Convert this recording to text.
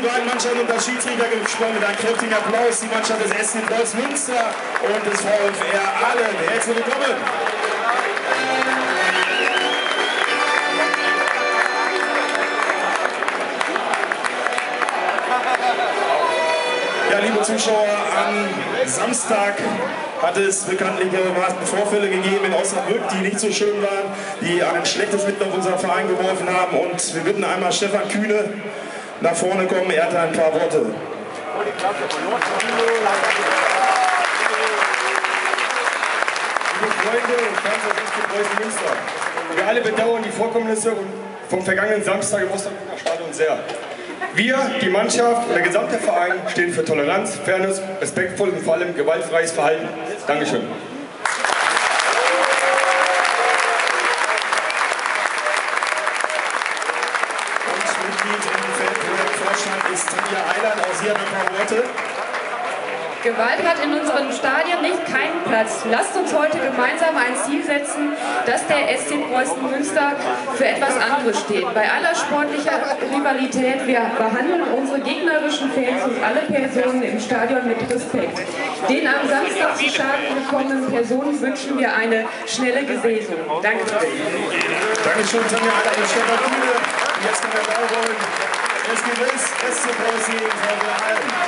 beiden Mannschaften das Schiedsrichter gesprochen mit einem kräftigen Applaus. Die Mannschaft des SC Preußen Münster und des VfR Allen. Herzlich willkommen. Ja, liebe Zuschauer, am Samstag hat es bekanntlichermaßen Vorfälle gegeben in Osnabrück, die nicht so schön waren, die ein schlechtes Mittel auf unseren Verein geworfen haben. Und wir bitten einmal Stefan Kühne nach vorne kommen. Er hat ein paar Worte. Liebe Freunde und Preußen Münster, wir alle bedauern die Vorkommnisse vom vergangenen Samstag im Osnabrücker Stadion sehr. Wir, die Mannschaft und der gesamte Verein stehen für Toleranz, Fairness, respektvolles und vor allem gewaltfreies Verhalten. Dankeschön. Ist Tanja Eiland. Ein paar Worte. Gewalt hat in unseren Stadien nicht keinen Platz. Lasst uns heute gemeinsam ein Ziel setzen, dass der SC Preußen Münster für etwas anderes steht. Bei aller sportlicher Rivalität, wir behandeln unsere gegnerischen Fans und alle Personen im Stadion mit Respekt. Den am Samstag zu Schaden gekommenen Personen wünschen wir eine schnelle Genesung. Danke. Dankeschön, Tanja Eiland und Stefan. Und Jetzt kann der Ball rollen. Es los. SC Preußen gegen VfR Allen.